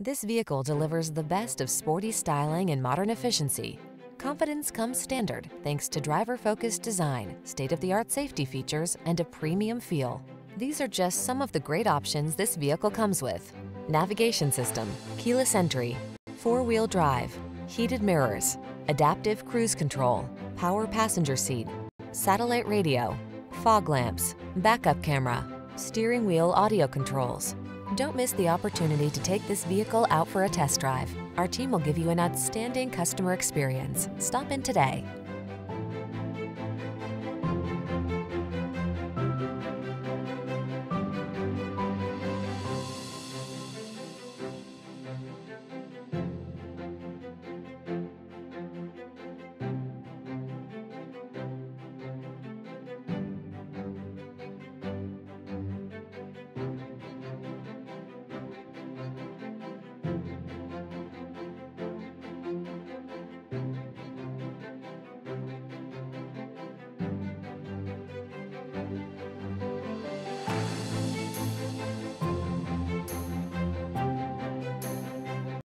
This vehicle delivers the best of sporty styling and modern efficiency. Confidence comes standard thanks to driver-focused design, state-of-the-art safety features, and a premium feel. These are just some of the great options this vehicle comes with. Navigation system, keyless entry, four-wheel drive, heated mirrors, adaptive cruise control, power passenger seat, satellite radio, fog lamps, backup camera, steering wheel audio controls. Don't miss the opportunity to take this vehicle out for a test drive. Our team will give you an outstanding customer experience. Stop in today.